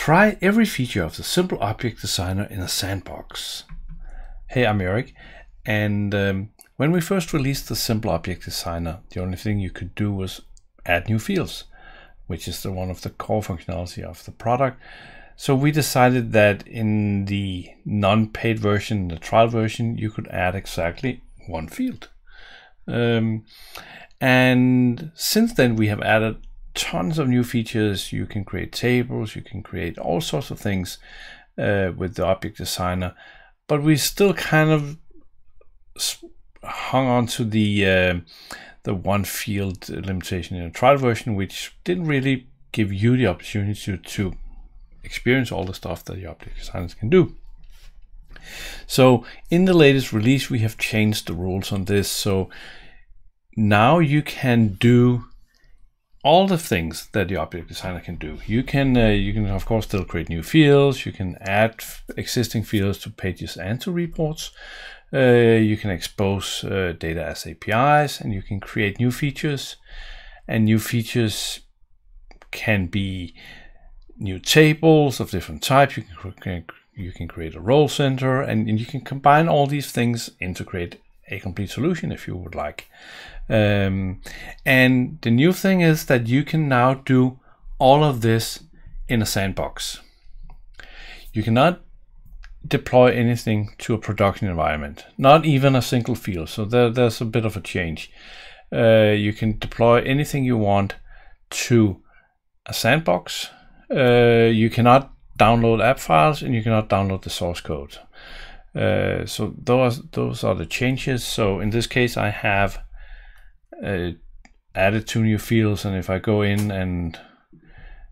Try every feature of the Simple Object Designer in a sandbox. Hey, I'm Erik, and um, when we first released the Simple Object Designer, the only thing you could do was add new fields, which is the one of the core functionality of the product. So we decided that in the non-paid version, the trial version, you could add exactly one field. Um, and since then, we have added tons of new features. You can create tables, you can create all sorts of things uh, with the Object Designer, but we still kind of hung on to the uh, the one field limitation in a trial version, which didn't really give you the opportunity to, to experience all the stuff that the Object Designers can do. So in the latest release, we have changed the rules on this. So now you can do all the things that the object designer can do. You can, uh, you can of course still create new fields. You can add existing fields to pages and to reports. Uh, you can expose uh, data as APIs and you can create new features. And new features can be new tables of different types. You can, you can create a role center and, and you can combine all these things into create a complete solution if you would like. Um, and the new thing is that you can now do all of this in a sandbox. You cannot deploy anything to a production environment, not even a single field. So there, there's a bit of a change. Uh, you can deploy anything you want to a sandbox. Uh, you cannot download app files and you cannot download the source code. Uh, so those those are the changes. So in this case, I have uh, added two new fields, and if I go in and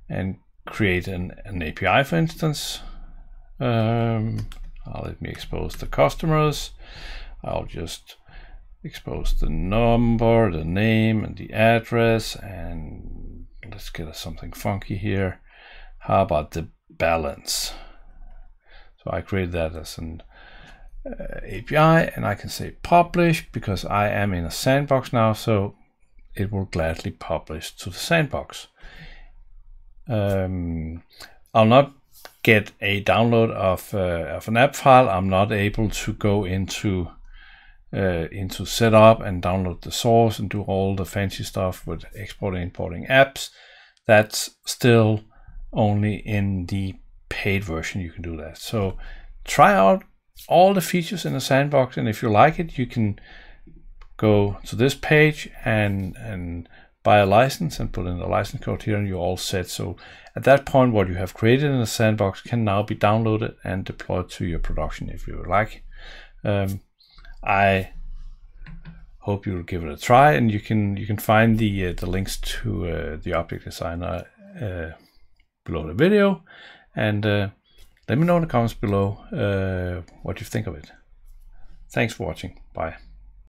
and create an, an API, for instance, um, let me expose the customers. I'll just expose the number, the name, and the address, and let's get something funky here. How about the balance? So I create that as an uh, API and I can say publish because I am in a sandbox now so it will gladly publish to the sandbox. Um, I'll not get a download of, uh, of an app file. I'm not able to go into uh, into setup and download the source and do all the fancy stuff with exporting importing apps. That's still only in the paid version you can do that. So try out all the features in the sandbox and if you like it you can go to this page and and buy a license and put in the license code here and you're all set. So at that point what you have created in the sandbox can now be downloaded and deployed to your production if you like. Um, I hope you'll give it a try and you can you can find the uh, the links to uh, the object designer uh, below the video. And uh, let me know in the comments below uh, what you think of it. Thanks for watching. Bye.